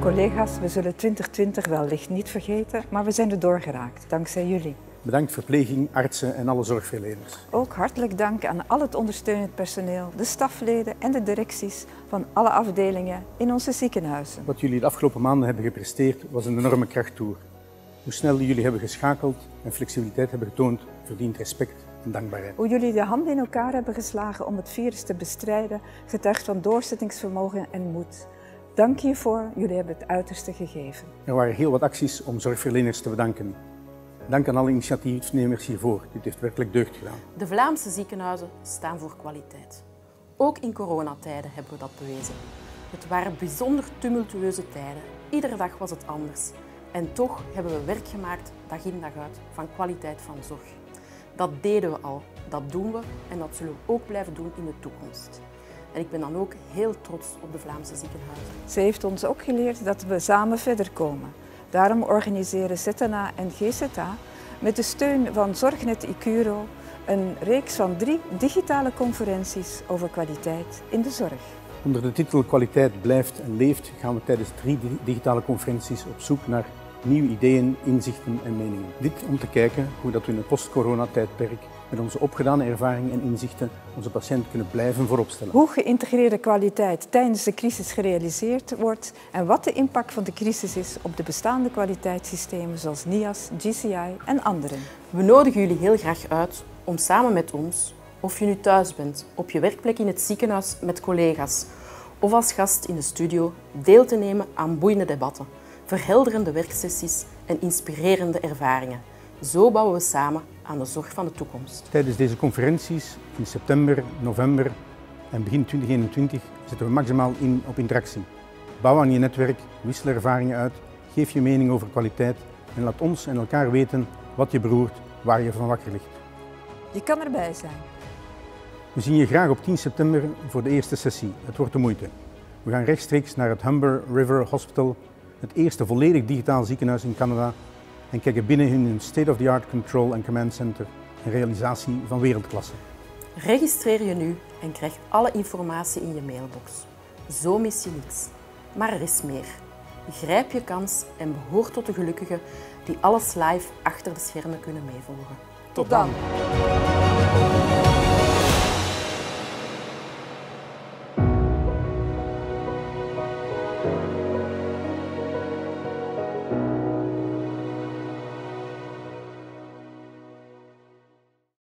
Collega's, we zullen 2020 wellicht niet vergeten, maar we zijn er doorgeraakt, dankzij jullie. Bedankt verpleging, artsen en alle zorgverleners. Ook hartelijk dank aan al het ondersteunend personeel, de stafleden en de directies van alle afdelingen in onze ziekenhuizen. Wat jullie de afgelopen maanden hebben gepresteerd was een enorme krachttoer. Hoe snel jullie hebben geschakeld en flexibiliteit hebben getoond, verdient respect en dankbaarheid. Hoe jullie de handen in elkaar hebben geslagen om het virus te bestrijden, getuigt van doorzettingsvermogen en moed. Dank hiervoor, jullie hebben het uiterste gegeven. Er waren heel wat acties om zorgverleners te bedanken. Dank aan alle initiatiefnemers hiervoor. Dit heeft werkelijk deugd gedaan. De Vlaamse ziekenhuizen staan voor kwaliteit. Ook in coronatijden hebben we dat bewezen. Het waren bijzonder tumultueuze tijden. Iedere dag was het anders. En toch hebben we werk gemaakt, dag in dag uit, van kwaliteit van zorg. Dat deden we al, dat doen we en dat zullen we ook blijven doen in de toekomst. En ik ben dan ook heel trots op de Vlaamse ziekenhuizen. Ze heeft ons ook geleerd dat we samen verder komen. Daarom organiseren ZNA en GZA met de steun van Zorgnet Icuro een reeks van drie digitale conferenties over kwaliteit in de zorg. Onder de titel Kwaliteit blijft en leeft gaan we tijdens drie digitale conferenties op zoek naar nieuwe ideeën, inzichten en meningen. Dit om te kijken hoe dat we in het post-corona-tijdperk met onze opgedane ervaringen en inzichten onze patiënt kunnen blijven vooropstellen. Hoe geïntegreerde kwaliteit tijdens de crisis gerealiseerd wordt en wat de impact van de crisis is op de bestaande kwaliteitssystemen zoals NIAS, GCI en anderen. We nodigen jullie heel graag uit om samen met ons, of je nu thuis bent, op je werkplek in het ziekenhuis met collega's of als gast in de studio, deel te nemen aan boeiende debatten, verhelderende werksessies en inspirerende ervaringen. Zo bouwen we samen aan de zorg van de toekomst. Tijdens deze conferenties in september, november en begin 2021 zetten we maximaal in op interactie. Bouw aan je netwerk, wissel ervaringen uit, geef je mening over kwaliteit en laat ons en elkaar weten wat je beroert, waar je van wakker ligt. Je kan erbij zijn. We zien je graag op 10 september voor de eerste sessie. Het wordt de moeite. We gaan rechtstreeks naar het Humber River Hospital, het eerste volledig digitaal ziekenhuis in Canada en kijken binnen in hun state-of-the-art control en command center, een realisatie van wereldklasse. Registreer je nu en krijg alle informatie in je mailbox. Zo mis je niets. Maar er is meer. Grijp je kans en behoor tot de gelukkigen die alles live achter de schermen kunnen meevolgen. Tot dan!